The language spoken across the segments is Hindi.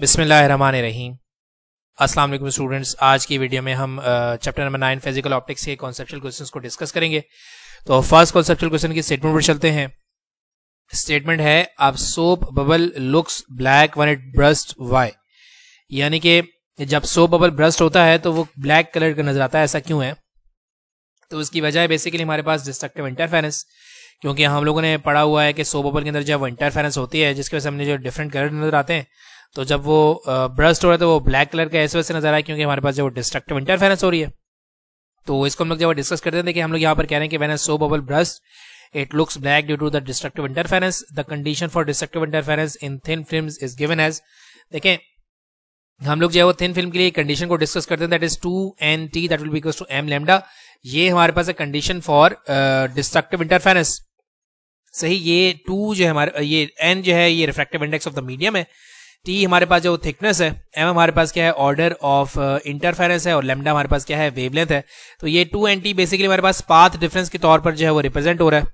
बिस्मिल्लाहिर्रहमानिर्रहीम। अस्सलाम वालेकुम स्टूडेंट्स। आज की वीडियो में हम chapter number nine, physical optics के कॉन्सेप्चुअल क्वेश्चंस को डिस्कस करेंगे। तो फ़र्स्ट कॉन्सेप्चुअल क्वेश्चन की स्टेटमेंट पर चलते हैं। स्टेटमेंट है अब soap bubble looks black when it burst why यानी कि जब सोप बबल ब्रस्ट होता है तो वो ब्लैक कलर का नज़र आता है, ऐसा क्यों है? तो उसकी वजह है बेसिकली हमारे पास डिस्ट्रक्टिव इंटरफेरेंस क्योंकि हम लोगों ने पढ़ा हुआ है कि सोप बबल के अंदर जब इंटरफेरेंस होती है, जिसकी वजह से हमने जो डिफरेंट कलर नज़र आते हैं तो जब वो ब्रस्ट हो रहा है तो वो ब्लैक कलर का ऐसे वैसे नज़र आया क्योंकि हमारे पास जो डिस्ट्रक्टिव इंटरफेरेंस हो रही है। तो इसको हम लोग जब डिस्कस करते हैं, देखिए हम लोग यहाँ पर कह रहे हैं कि मैंने soap bubble burst it looks black due to the destructive interference the condition for destructive interference in thin film is given as देखें हम लोग जो है वो थिन फ़िल्म के लिए कंडीशन को डिस्कस करते हैं that is two n t that will be two m lambda ये हमारे पास है कंडीशन फॉर डिस्ट्रक्टिव इंटरफेरेंस सही, ये टू जो है हमारे, ये एन जो है, ये refractive index of the medium है। टी हमारे पास जो थिकनेस है एम हमारे पास क्या है? ऑर्डर ऑफ़ इंटरफेरेंस है और लेमडा हमारे पास क्या है? वेवलेंथ है। तो ये टू एन टी बेसिकली हमारे पास पाथ डिफरेंस के तौर पर जो है वो रिप्रेजेंट हो रहा है।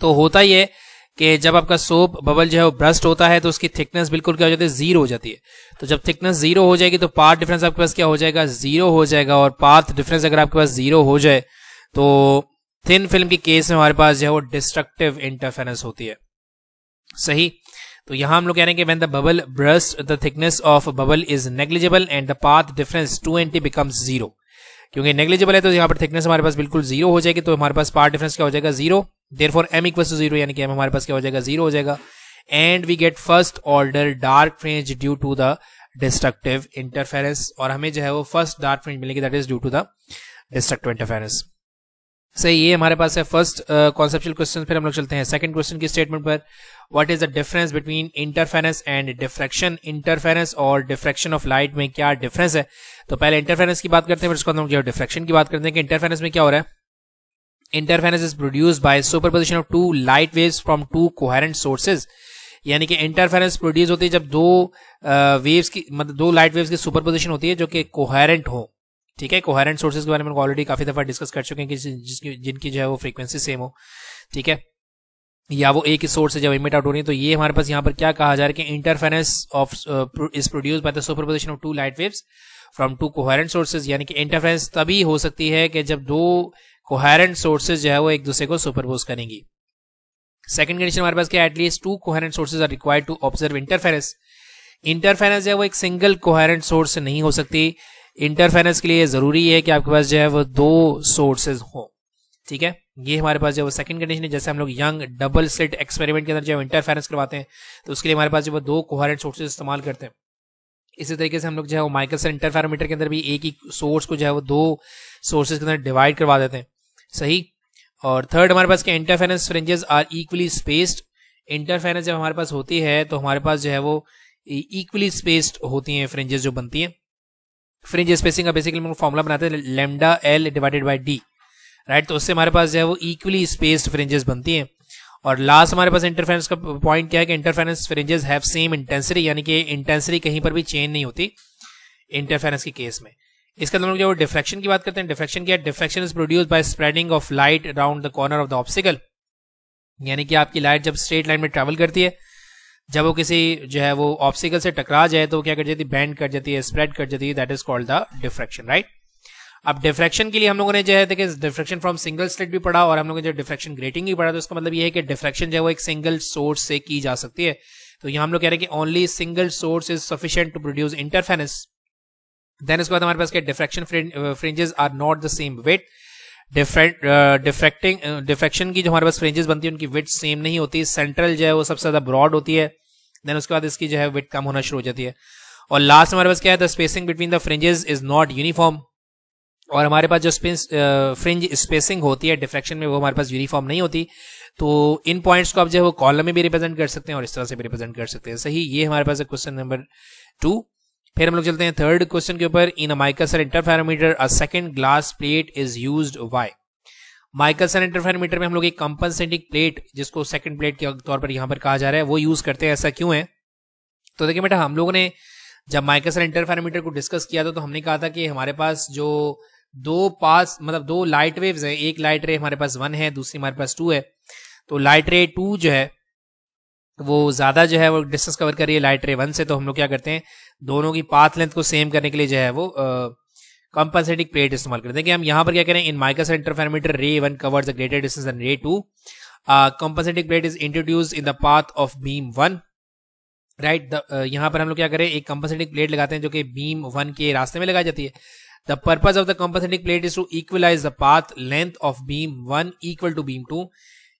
तो होता ही है कि जब आपका सोप बबल जो है वो ब्रस्ट होता है तो उसकी थिकनेस बिल्कुल क्या हो जाती है? ज़ीरो हो जाती है। तो जब थिकनेस ज़ीरो हो जाएगी तो पाथ डिफरेंस आपके पास क्या हो जाएगा? ज़ीरो हो जाएगा और पाथ डिफरेंस अगर आपके पास ज़ीरो हो जाए तो थिन फ़िल्म के केस में हमारे पास जो है वो डिस्ट्रक्टिव इंटरफेरेंस होती है। सही? तो यहाँ हम लोग कह रहे हैं कि when the bubble burst the thickness of bubble is negligible and the path difference two n t zero क्योंकि नेग्लिजिबल है तो यहाँ पर थिकनेस हमारे पास बिल्कुल ज़ीरो हो जाएगी तो हमारे पास पार्ट डिफरेंस क्या हो जाएगा? Zero therefore m equal to zero कि एम हमारे पास क्या हो जाएगा? ज़ीरो हो जाएगा. And we get first order dark fringe due to the destructive interference और हमें जो है वो फ़र्स्ट डार्क फ्रेंज मिलेगी that is due to the destructive interference सही, ये हमारे पास है फ़र्स्ट कॉन्सेप्चुअल क्वेश्चन फिर हम लोग चलते हैं सेकंड क्वेश्चन की स्टेटमेंट पर। What is the difference between interference and diffraction interference और डिफ्रैक्शन ऑफ़ लाइट में क्या डिफरेंस है? तो पहले इंटरफेरेंस की बात करते हैं, फिर उसके हम डिफ्रैक्शन की बात करते हैं कि इंटरफेरेंस में क्या हो रहा है। Interference is produce by superposition of two light waves from two coherent sources यानी कि इंटरफेरेंस प्रोड्यूस होती है जब दो वेव्स की मतलब दो लाइट वेव्स की सुपरपोजिशन होती है जो कि कोहेरेंट हो। ठीक है कोहेरेंट सोर्सेज के बारे में ऑलरेडी काफ़ी दफ़ा डिस्कस कर चुके हैं कि जिसकी, जिनकी जो है वो फ्रीक्वेंसी सेम हो, ठीक है? या वो एक ही सोर्स से जब इमिट आउट हो रही है तो ये हमारे पास यहाँ पर क्या कहा जा रहा है कि interference of is produce by the superposition of two light waves from two coherent sources यानी कि इंटरफेरेंस तभी हो सकती है कि जब दो कोहेरेंट सोर्सेज जो है वो एक दूसरे को सुपरपोज करेंगी। सेकंड कंडीशन हमारे पास क्या at least two coherent sources are required to observe interference interference जो है वो एक सिंगल कोहेरेंट सोर्स से नहीं हो सकती। इंटरफेरेंस के लिए ज़रूरी है कि आपके पास जो है वो दो सोर्सेज हो। ठीक है? ये हमारे पास जो वो सेकंड कंडीशन है, जैसे हम लोग यंग डबल स्लिट एक्सपेरिमेंट के अंदर जो इंटरफेरेंस करवाते हैं तो उसके लिए हमारे पास जो वो दो कोहरेंट सोर्सेज इस्तेमाल करते हैं। इसी तरीके से हम लोग जो है वो माइकल इंटरफेरोमीटर के अंदर भी एक ही सोर्स को जो है वो दो सोर्सेज के अंदर डिवाइड करवा देते हैं। सही? और थर्ड हमारे पास के interference fringes are equally spaced interference जब हमारे पास होती है तो हमारे पास जो है वो इक्वली स्पेस्ड होती हैं फ्रेंजेस जो बनती हैं। फ्रिंज स्पेसिंग का बेसिकली हम फॉर्मुला बनाते हैं lambda L divided by D right तो उससे हमारे पास जो है वो इक्वली स्पेस्ड फ्रिंजेस बनती हैं। और लास्ट हमारे पास इंटरफेरेंस का पॉइंट क्या है कि interference fringes have same intensity यानी कि इंटेंसिटी कहीं पर भी चेंज नहीं होती इंटरफेरेंस के केस में। इसका मतलब जो डिफ्रेक्शन की बात करते हैं। डिफ्रेक्शन क्या diffraction is produce by spreading of light around the corner of the obstacle यानी कि आपकी लाइट जब स्ट्रेट लाइन में ट्रेवल करती है जब वो किसी जो है वो ऑप्सिकल से टकरा जाए तो क्या कर जाती है? बैंड कर जाती है स्प्रेड कर जाती है that is called the diffraction right अब डिफ्रेक्शन के लिए हम लोगों ने जो है, देखिए डिफ्रेक्शन फ्रॉम सिंगल स्लिट भी पढ़ा और हम लोगों ने जो डिफ्रेक्शन ग्रेटिंग भी पढ़ा तो इसका मतलब ये है कि डिफ्रेक्शन जो है वो एक सिंगल सोर्स से की जा सकती है। तो यहाँ हम लोग कह रहे हैं कि only single source is sufficient to produce interference then इसके बाद हमारे पास diffraction fringes are not the same width different diffracting diffraction की जो हमारे पास फ्रेंजेस बनती है, उनकी विथ सेम नहीं होती सेंट्रल जो है वो सबसे ज़्यादा ब्रॉड होती है देन उसके बाद इसकी जो है विथ कम होना शुरू हो जाती है। और लास्ट हमारे पास क्या है the spacing between the fringes is not uniform और हमारे पास जो स्पेस फ्रिंज स्पेसिंग होती है डिफ्रेक्शन में वो हमारे पास यूनिफॉर्म नहीं होती तो इन पॉइंट्स को आप जो है वो कॉलम में भी रिप्रेजेंट कर सकते हैं और इस तरह से भी रिप्रेजेंट कर सकते हैं। सही, ये हमारे पास है क्वेश्चन नंबर टू फिर हम लोग चलते हैं थर्ड क्वेश्चन के ऊपर. In Michael interferometer a second glass plate is used why Michael interferometer में हम लोग एक कंपनसेटिंग प्लेट जिसको सेकंड प्लेट के तौर पर यहाँ पर कहा जा रहा है, वो यूज़ करते हैं. ऐसा क्यों है? तो देखिए बेटा, हम लोगों ने जब माइकल इंटरफेरोमीटर को डिस्कस किया था तो हमने कहा था कि हमारे पास जो दो पास मतलब दो लाइट वेव्स हैं, एक लाइट रे हमारे पास वन है, दूसरी हमारे पास टू है. तो लाइट रे टू जो है वो ज़्यादा जो है वो डिस्टेंस कवर कर रही है लाइट रे वन से तो हम लोग क्या करते हैं, दोनों की पाथ लेंथ को सेम करने के लिए जो है वो कंपनसेटिंग प्लेट इस्तेमाल करते हैं। कि हम यहाँ पर क्या करें in Michelson interferometer ray one covers the greater distance and ray two compensating plate is introduce in the path of beam one right यहाँ पर हम लोग क्या करें, एक कंपनसेटिंग प्लेट लगाते हैं जो कि बीम वन के रास्ते में लगाई जाती है। The purpose of the compensating plate is to equalize the path length of beam one equal to beam two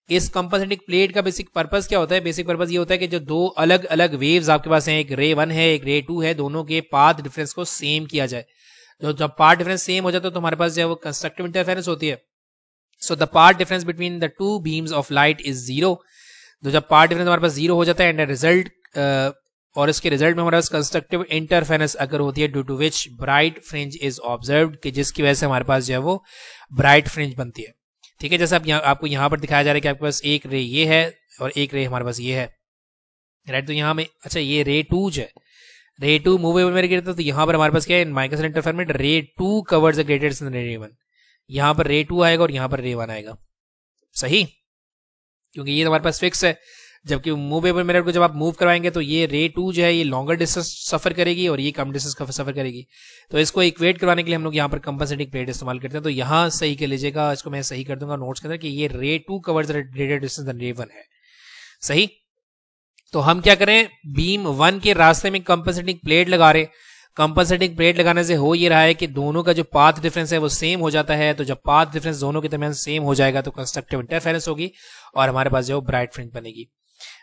इस कंपनसेटिंग प्लेट का बेसिक पर्पज क्या होता है? बेसिक पर्पज ये होता है कि जो दो अलग अलग वेव्स आपके पास हैं, एक रे वन है, एक रे टू है, दोनों के पाथ डिफरेंस को सेम किया जाए। जो जब पार्ट डिफरेंस सेम हो जाता है तो हमारे पास जो है वो कंस्ट्रक्टिव इंटरफेरेंस होती है। So the path difference between the two beams of light is zero तो जब पार्ट डिफरेंस हमारे पास ज़ीरो हो जाता है एंड रिज़ल्ट और इसके रिज़ल्ट में हमारे पास कंस्ट्रक्टिव इंटरफेरेंस अगर होती है due to which bright fringe is observe कि जिसकी वजह से हमारे पास जो है वो ब्राइट फ्रिंज बनती है। ठीक है, जैसे आप यहाँ, आपको यहाँ पर दिखाया जा रहा है कि आपके पास एक रे ये है और एक रे हमारे पास ये है। राइट तो यहाँ में अच्छा ये रे टू जो है। रे टू मूवेबल में गिरता तो यहाँ पर हमारे पास क्या है? Michelson interferometer ray two covers greatest ray one. यहाँ पर रे टू आएगा और यहाँ पर रे वन आएगा। सही? क्योंकि ये तो हमारे पास फिक्स है। जबकि मूवेबल मिरर को जब आप मूव करवाएँगे तो ये रे टू जो है, ये लॉन्गर डिस्टेंस सफ़र करेगी और ये कम डिस्टेंस सफ़र करेगी। तो इसको इक्वेट करवाने के लिए हम लोग यहाँ पर कंपनसेटिंग प्लेट इस्तेमाल करते हैं। तो यहाँ सही कर लीजिएगा, इसको मैं सही कर दूँगा नोट्स के अंदर कि ये ray two covers greater distance ray one है। सही? तो हम क्या करें? बीम वन के रास्ते में कंपनसेटिंग प्लेट लगा रहे। कंपनसेटिंग प्लेट लगाने से हो ये रहा है कि दोनों का जो पाथ डिफरेंस है वो सेम हो जाता है। तो जब पाथ डिफरेंस दोनों के दरमियान सेम हो जाएगा तो कंस्ट्रक्टिव इंटरफेरेंस होगी और हमारे पास जो ब्राइट फ्रिंज बनेगी।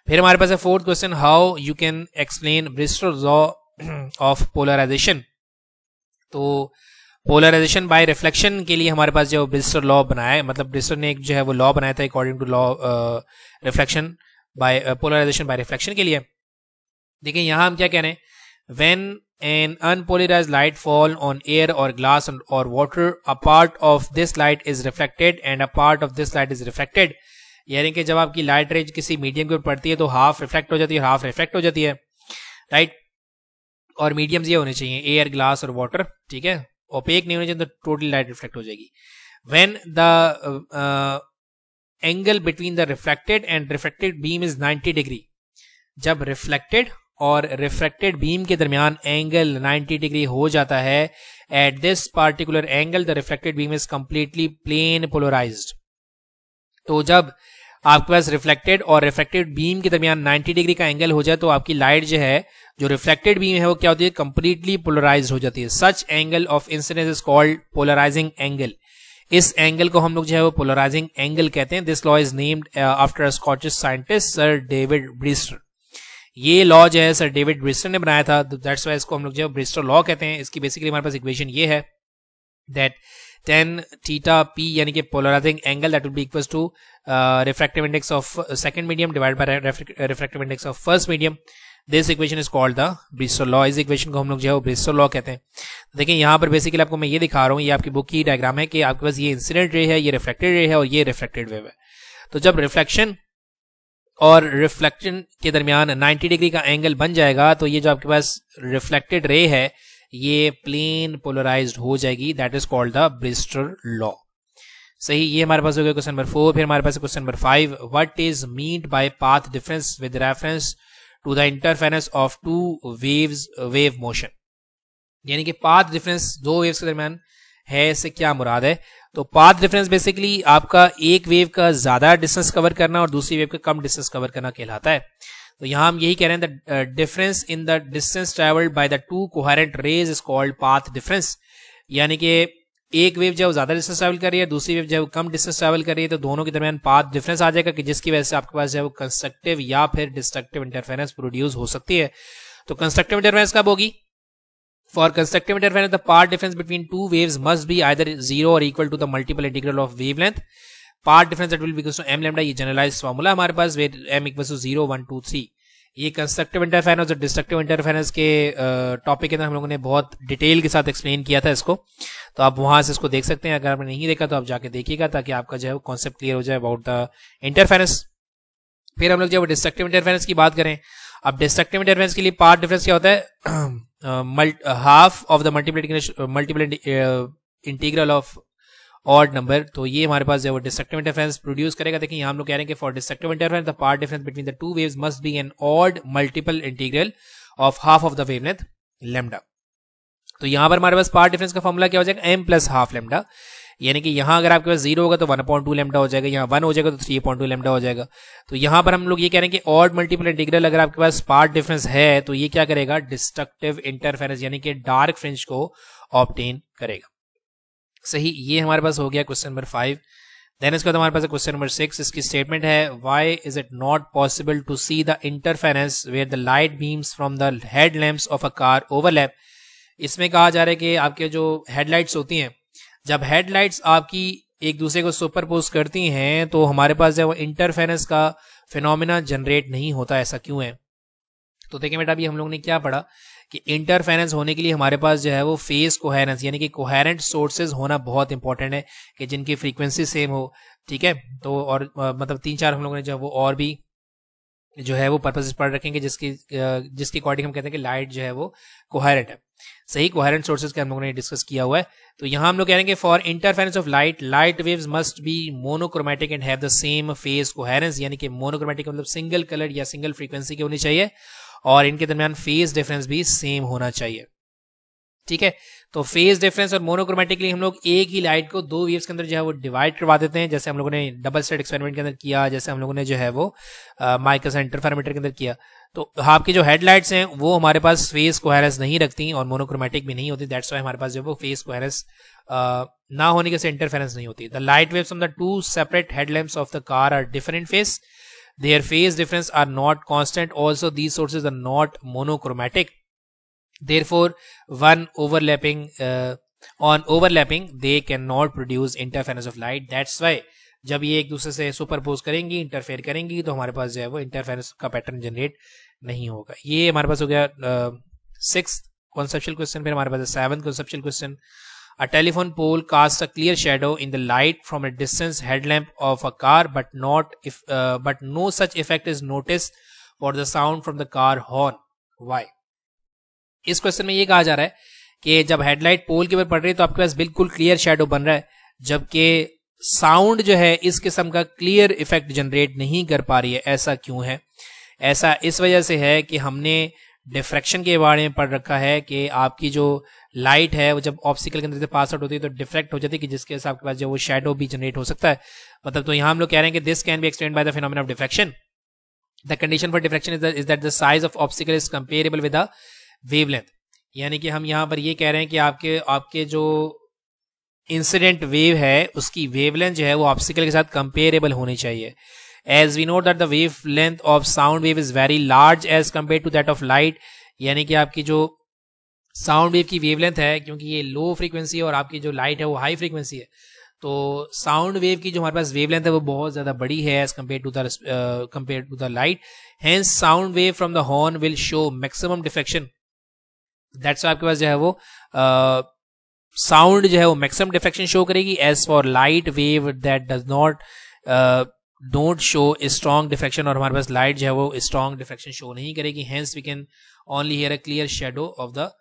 फिर हमारे पास है fourth question how you can explain Brewster law of polarization तो पोलराइजेशन बाय रिफ्लेक्शन के लिए हमारे पास जो ब्रिस्टर लॉ बनाया है मतलब ब्रिस्टर ने एक जो है वो लॉ बनाया था according to law reflection by polarization by reflection के लिए। देखिए यहाँ हम क्या कह रहे हैं? When an unpolarize light fall on air और ग्लास और water a part of this light is reflected and a part of this light is reflected यानी कि जब आपकी लाइट रेज किसी मीडियम के ऊपर पड़ती है तो हाफ़ रिफ्लेक्ट हो जाती है हाफ़ रिफ्लेक्ट हो जाती है। राइट और मीडियम्स ये होने चाहिए एयर ग्लास और वाटर ठीक है? ओपेक नहीं होने चाहिए तो टोटली लाइट रिफ्लेक्ट हो जाएगी। When the angle between the reflected and reflected beam is 90 degree जब रिफ्लेक्टेड और रिफ्लेक्टेड बीम के दरमियान एंगल 90 डिग्री हो जाता है at this particular angle the reflected beam is completely plane polarized तो जब आपके पास रिफ्लेक्टेड और रिफ्लेक्टेड बीम के दरमियान 90 डिग्री का एंगल हो जाए तो आपकी लाइट जो है, जो रिफ्लेक्टेड बीम है, वो क्या होती है? कंप्लीटली पोलराइज हो जाती है। Such angle of incidence is called polarizing angle इस एंगल को हम लोग जो है, वो पोलराइजिंग एंगल कहते हैं। This law is named after Scottish scientist sir David Brewster ये लॉ जो है सर डेविड ब्रिस्टर ने बनाया था। दैट्स वाई इसको हम लोग जो है ब्रिस्टर लॉ कहते हैं। इसकी बेसिकली हमारे पास इक्वेशन ये है दैट टेन थीटा पी यानी कि polarizing angle that will be equals to refractive index of second medium divide by refractive index of first medium this equation is called the Brewster law इस इक्वेशन को हम लोग जो है वो ब्रिस्टल लॉ कहते हैं। देखिए, यहाँ पर बेसिकली आपको मैं ये दिखा रहा हूँ, ये आपकी बुक की डायग्राम है कि आपके पास ये इंसिडेंट रे है, ये रिफ्लेक्टेड रे है और ये रिफ्लेक्टेड वेव है। तो जब रिफ्लेक्शन और रिफ्लेक्शन के दरमियान 90 डिग्री का एंगल बन जाएगा तो ये जो आपके पास रिफ्लेक्टेड रे है ये प्लेन पोलराइज्ड हो जाएगी that is called the Brewster law सही, ये हमारे पास हो गया क्वेश्चन नंबर फोर फिर हमारे पास question number five what is mean by path difference with reference to the interference of two waves wave motion यानी कि पाथ डिफरेंस दो वेव्स के दरमियान है, इससे क्या मुराद है? तो पाथ डिफरेंस बेसिकली आपका एक वेव का ज़्यादा डिस्टेंस कवर करना और दूसरी वेव का कम डिस्टेंस कवर करना कहलाता है। तो यहाँ हम यही कह रहे हैं difference in the distance travelled by the two coherent rays is called path difference यानी कि एक वेव जब ज़्यादा डिस्टेंस ट्रेवल कर रही है, दूसरी वेव जब कम डिस्टेंस ट्रेवल कर रही है तो दोनों के दरमियान पाथ डिफरेंस आ जाएगा कि जिसकी वजह से आपके पास जो कंस्ट्रक्टिव या फिर डिस्ट्रक्टिव इंटरफेरेंस प्रोड्यूस हो सकती है। तो कंस्ट्रक्टिव इंटरफेरेंस कब होगी? For constructive interference the part difference between two waves must be either zero और equal to the multiple integral of wave length part difference that will be two m lambda ये जनरलाइज फॉर्मूला हमारे पास where m equal to zero one two three ये कंस्ट्रक्टिव इंटरफेरेंस और डिस्ट्रक्टिव इंटरफेरेंस के टॉपिक के अंदर हम लोगों ने बहुत डिटेल के साथ एक्सप्लेन किया था इसको। तो आप वहाँ से इसको देख सकते हैं। अगर आपने नहीं देखा तो आप जाके देखिएगा ताकि आपका जो है कॉन्सेप्ट क्लियर हो जाए अबाउट द इंटरफेरेंस फिर हम लोग जब डिस्ट्रक्टिव इंटरफेरेंस की बात करें, अब डिस्ट्रक्टिव इंटरफेरेंस के लिए पार्ट डिफरेंस क्या होता है? Half of the multiple multiple integral of odd number तो ये हमारे पास जो है डिस्ट्रक्टिव इंटरफेरेंस प्रोड्यूस करेगा। देखिए हम लोग कह रहे हैं कि for destructive interference the part difference between the two waves must be an odd multiple integral of half of the wavelength lambda तो यहाँ पर हमारे पास पार्ट डिफरेंस का फॉर्मूला क्या हो जाएगा? एम प्लस हाफ़ लेमडा यानी कि यहाँ अगर आपके पास ज़ीरो होगा तो वन पॉइंट टू लेमडा हो जाएगा। यहाँ वन हो जाएगा तो थ्री पॉइंट टू लेमडा हो जाएगा। तो यहाँ पर हम लोग ये कह रहे हैं कि ऑड मल्टीपल इंटीग्रल अगर आपके पास पार्ट डिफरेंस है तो ये क्या करेगा? डिस्ट्रक्टिव इंटरफेरेंस यानी कि डार्क फ्रिंज को ऑप्टेन करेगा। सही, ये हमारे पास हो गया क्वेश्चन नंबर फाइव देन इसके बाद हमारे पास क्वेश्चन नंबर सिक्स इसकी स्टेटमेंट है why is it not possible to see the interference where the light beams from the head lamps of a car overlap इसमें कहा जा रहा है कि आपके जो हेडलाइट्स होती हैं, जब हेडलाइट्स आपकी एक दूसरे को सुपरपोज करती हैं तो हमारे पास जो इंटरफेरेंस का फिनोमिना जनरेट नहीं होता, ऐसा क्यों है? तो देखिए बेटा, अभी हम लोग ने क्या पढ़ा कि इंटरफेरेंस होने के लिए हमारे पास जो है वो फेस कोहेरेंस यानी कि कोहेरेंट सोर्सेज होना बहुत इंपॉर्टेंट है कि जिनकी फ्रीक्वेंसी सेम हो, ठीक है? तो और मतलब तीन चार हम लोगों ने जो है वो और भी जो है वो पर्पज पढ़ रखेंगे जिसकी जिसके अकॉर्डिंग हम कहते हैं कि लाइट जो है वो कोहेरेंट है। सही कोहेरेंट सोर्सेज के हम लोगों ने डिस्कस किया हुआ है। तो यहाँ हम लोग कह रहे हैं for interference of light light waves must be monochromatic and have the same phase coherence यानी कि मोनोक्रोमेटिक मतलब सिंगल कलर या सिंगल फ्रीक्वेंसी की होनी चाहिए। और इनके दरमियान फेस डिफरेंस भी सेम होना चाहिए। ठीक है? तो फेस डिफरेंस और मोनोक्रोमेटिकली हम लोग एक ही लाइट को दो वेव्स के अंदर जो है वो डिवाइड करवा देते हैं। जैसे हम लोगों ने डबल स्टेट एक्सपेरिमेंट के अंदर किया, जैसे हम लोगों ने जो है वो माइक्रोस इंटरफेरोमीटर के अंदर किया। तो आपके जो हेडलाइट्स हैं, वो हमारे पास फेस कोहेरेंस नहीं रखती और मोनोक्रोमेटिक भी नहीं होती। दैट्स वाई हमारे पास जो वो फेस कोहेरेंस ना होने के से इंटरफेरेंस नहीं होती। The light waves from the two separate headlamps of the car are different phase their phase difference are not constant also these sources are not monochromatic therefore one overlapping uh, on overlapping they cannot produce interference of light that's why जब ये एक दूसरे से सुपरपोज करेंगी इंटरफेयर करेंगी तो हमारे पास जो है वो इंटरफेरेंस का पैटर्न जनरेट नहीं होगा ये हमारे पास हो गया सिक्स कॉन्सेप्चुअल क्वेश्चन फिर हमारे पास seven conceptual question A telephone pole casts a clear shadow in the light from a distance headlamp of a car, but not if uh, but no such effect is noticed for the sound from the car horn. Why? इस क्वेश्चन में ये कहा जा रहा है कि जब हेडलाइट पोल के ऊपर पड़ रही है तो आपके पास बिल्कुल क्लियर शेडो बन रहा है जबकि साउंड जो है इस किस्म का क्लियर इफ़ेक्ट जनरेट नहीं कर पा रही है ऐसा क्यों है ऐसा इस वजह से है कि हमने डिफ्रैक्शन के बारे में पढ़ रखा है कि आपकी जो लाइट है, वो जब ऑप्सिकल के अंदर से पास आउट होती है तो डिफ्रेक्ट हो जाती है कि जिसके हिसाब के पास जो वो शेडो भी जनरेट हो सकता है। मतलब तो यहाँ हम लोग कह रहे हैं कि this can be explain by the phenomena of diffraction the condition for diffraction is that the size of obstacle is comparable with the wavelength यानी कि हम यहाँ पर ये कह रहे हैं कि आपके आपके जो इंसिडेंट वेव है, उसकी वेवलेंथ जो है वो ऑप्सिकल के साथ कंपेरेबल होनी चाहिए। As we note that the wave length of sound wave is very large as compare to that of light यानी कि आपकी जो साउंड वेव की वेवलेंथ है क्योंकि ये लो फ्रीक्वेंसी है और आपकी जो लाइट है वो हाई फ्रीक्वेंसी है तो साउंड वेव की जो हमारे पास वेवलेंथ है वो बहुत ज़्यादा बड़ी है as compare to the compare to the light hence sound wave from the horn will show maximum diffraction that's आपके पास जो है वो साउंड uh, जो है वो मैक्सिमम डिफेक्शन शो करेगी as for light wave that does not don't show strong diffraction और हमारे पास लाइट जो है वो स्ट्रॉन्ग डिफेक्शन शो नहीं करेगी। Hence we can only hear a clear shadow of the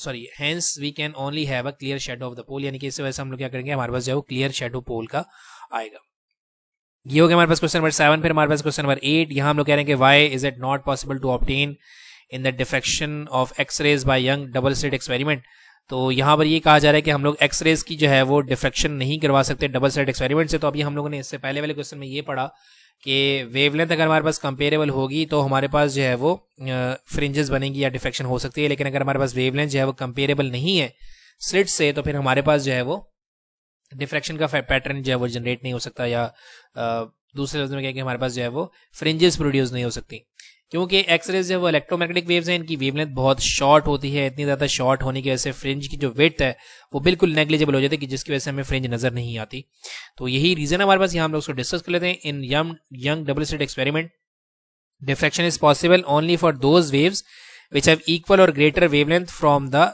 sorry hence we can only have a clear shadow of the pole यानी कि इस वजह से हम लोग क्या करेंगे, हमारे पास जो है वो क्लियर शेडो पोल का आएगा। ये हो गया हमारे पास क्वेश्चन नंबर सेवन फिर हमारे पास क्वेश्चन नंबर एट यहाँ हम लोग कह रहे हैं कि why is it not possible to obtain in the diffraction of X rays by Young double slit experiment तो यहाँ पर ये कहा जा रहा है कि हम लोग एक्स रेज की जो है वो डिफ्रेक्शन नहीं करवा सकते डबल स्लिट एक्सपेरिमेंट से। तो अभी हम लोगों ने इससे पहले वाले क्वेश्चन में ये पढ़ा कि वेवलेंथ अगर हमारे पास कंपेरेबल होगी तो हमारे पास जो है वो फ्रिंजेस बनेंगी या डिफेक्शन हो सकती है। लेकिन अगर हमारे पास वेवलेंथ जो है वो कंपेरेबल नहीं है स्लिट से तो फिर हमारे पास जो है वो डिफ्रेक्शन का पैटर्न जो है वो जनरेट नहीं हो सकता या दूसरे लफ्ज में क्या कि हमारे पास जो है वो फ्रिंजेस प्रोड्यूस नहीं हो सकती। क्योंकि एक्सरेज जो वो इलेक्ट्रोमैग्नेटिक वेव्स हैं, इनकी वेवलेंथ बहुत शॉर्ट होती है, इतनी ज़्यादा शॉर्ट होने की वजह से फ्रिंज की जो वेथ है, वो बिल्कुल नेग्लिजिबल हो जाती है, कि जिसकी वजह से हमें फ्रिंज नज़र नहीं आती। तो यही रीज़न है हमारे पास, यहाँ हम लोग उसको डिस्कस कर लेते हैं। In Young Young double slit experiment diffraction is possible only for those waves which have equal और greater wavelength from the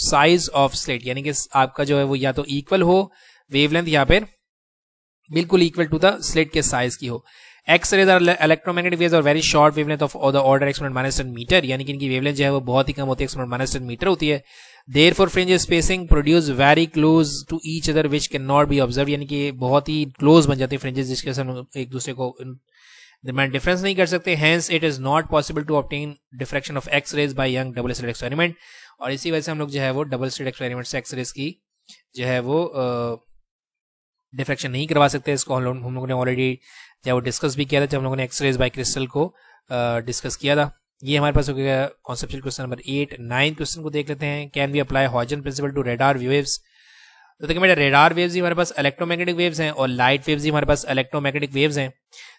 size of slit यानी कि आपका जो है वो या तो इक्वल हो वेवलेंथ यहाँ पर बिल्कुल इक्वल टू द स्लेट के साइज़ की हो। X rays are electromagnetic waves are very short wavelength of the order exponent minus ten metre यानी कि इनकी वेवलेंथ जो है वो बहुत ही कम होती है एक्सपोनेंट माइनस टेन मीटर होती है। Therefore fringe spacing produce very close to each other which can not be observe यानी कि बहुत ही क्लोज बन जाती है फ्रिंजेस जिसके हम एक दूसरे को दरमियान डिफरेंस नहीं कर सकते। Hence it is not possible to obtain diffraction of X rays by Young double slit experiment और इसी वजह से हम लोग जो है वो डबल स्टेट एक्सपेरिमेंट से एक्स रेज की जो है वो डिफ्रेक्शन नहीं करवा सकते, इसको हम लोग, हम लोगों ने ऑलरेडी जो वो डिस्कस भी किया था, जब हम लोगों ने एक्स रेज बाई क्रिस्टल को डिस्कस किया था, ये हमारे पास हो गया conceptual question number eight nine question को देख लेते हैं। Can we apply Huygens principle to radar waves तो देखिए मेरे रेडार वेव्स ही हमारे पास इलेक्ट्रोमैग्नेटिक वेव्स हैं और लाइट वेव्स ही हमारे पास इलेक्ट्रोमैग्नेटिक वेव्स हैं।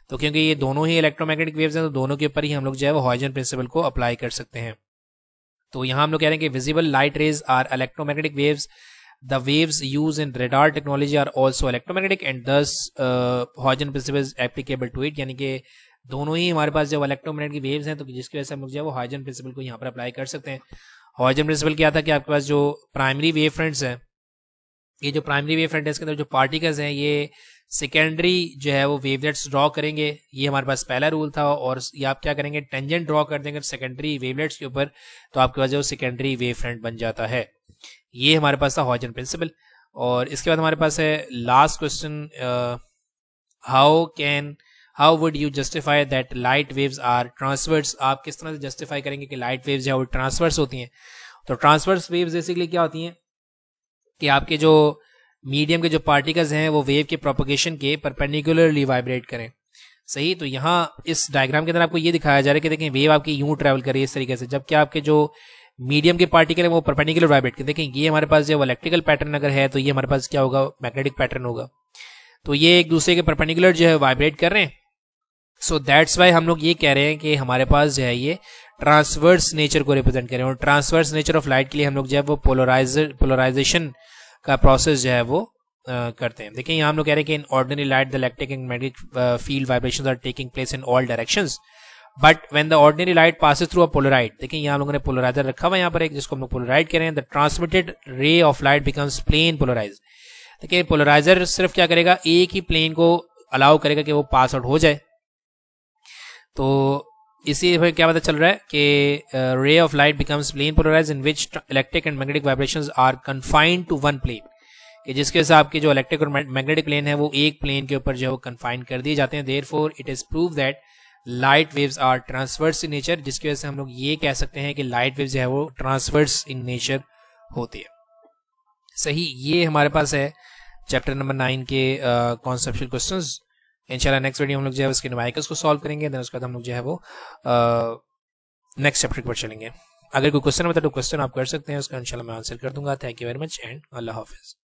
तो क्योंकि ये दोनों ही इलेक्ट्रोमैग्नेटिक वेव्स हैं तो दोनों के ऊपर ही हम लोग जो है वो हॉजन प्रिंसिपल को अप्लाई कर सकते हैं। तो यहाँ हम लोग कह रहे हैं कि visible light rays are electromagnetic waves the waves use in radar technology are also electromagnetic and thus Huygens principle applicable to it यानी कि दोनों ही हमारे पास जो इलेक्ट्रोमैग्नेटिक वेव्स हैं तो जिसकी वजह से हम लोग जो है वो हॉजन प्रिंसिपल को यहाँ पर अप्लाई कर सकते हैं। हॉजन प्रिंसिपल क्या था कि आपके पास जो प्राइमरी वेव फ्रंट्स हैं, ये जो प्राइमरी वेव फ्रंट है अंदर जो पार्टिकल्स हैं, ये सेकेंडरी जो है वो वेवलेट्स ड्रॉ करेंगे। ये हमारे पास पहला रूल था और ये आप क्या करेंगे टेंजेंट ड्रॉ कर देंगे सेकेंडरी वेवलेट्स के ऊपर तो आपके पास जो सेकेंडरी वेव फ्रंट बन जाता है। ये हमारे पास था हॉजन प्रिंसिपल और इसके बाद हमारे पास है last question how can how would you justify that light waves are transverse आप किस तरह से जस्टिफाई करेंगे कि लाइट वेव्स जो है वो ट्रांसवर्स होती हैं? तो ट्रांसवर्स वेव्स बेसिकली क्या होती हैं? कि आपके जो मीडियम के जो पार्टिकल्स हैं, वो वेव के प्रोपोगेशन के परपेंडिकुलरली वाइब्रेट करें। सही? तो यहाँ इस डायग्राम के अंदर आपको ये दिखाया जा रहा है कि देखें वेव आपकी यूँ ट्रैवल कर इस तरीके से, जबकि आपके जो मीडियम के पार्टिकल है वो परपेंडिकुलर वाइब्रेट करें देखें ये हमारे पास जो इलेक्ट्रिकल पैटर्न अगर है तो ये हमारे पास क्या होगा? मैग्नेटिक पैटर्न होगा। तो ये एक दूसरे के परपेंडिकुलर जो है वाइब्रेट कर रहे हैं। सो दैट्स वाई हम लोग ये कह रहे हैं कि हमारे पास जो है ये ट्रांसवर्स नेचर को रिप्रेजेंट करें और ट्रांसवर्स नेचर ऑफ़ लाइट के लिए हम लोग जो है वो पोलराइज पोलराइजेशन का प्रोसेस जो है वो आ, करते हैं। देखिए यहाँ हम लोग कह रहे हैं कि in ordinary light the electric and magnetic field vibration are taking place in all directions but when the ordinary light passes through a polaroid देखिए यहाँ लोगों ने पोलराइजर रखा हुआ यहाँ पर एक जिसको हम लोग पोलराइड कह रहे हैं the transmitted ray of light becomes plane polarize देखिए पोलराइजर सिर्फ़ क्या करेगा? एक ही प्लेन को अलाउ करेगा कि वो पास आउट हो जाए। तो इसी में क्या पता चल रहा है कि ray of light becomes plane polarize in which electric and magnetic vibrations are confined to one plane कि जिसके हिसाब आपके जो इलेक्ट्रिक और मैग्नेटिक प्लेन है, वो एक प्लेन के ऊपर जो है वो कन्फाइन कर दिए जाते हैं। Therefore it is prove that light waves are transverse in nature जिसकी वजह से हम लोग ये कह सकते हैं कि लाइट वेव्स जो है वो ट्रांसवर्स इन नेचर होती है। सही, ये हमारे पास है चैप्टर नंबर नाइन के कॉन्सेप्शल क्वेश्चन इंशाल्लाह नेक्स्ट वीडियो हम लोग जो है उसके नुमाइकस को सॉल्व करेंगे देन उसके बाद हम लोग जो है वो नेक्स्ट चैप्टर की चलेंगे। अगर कोई क्वेश्चन होता है तो क्वेश्चन आप कर सकते हैं, उसका इंशाल्लाह मैं आंसर कर दूँगा। Thank you very much and अल्लाह हाफिज़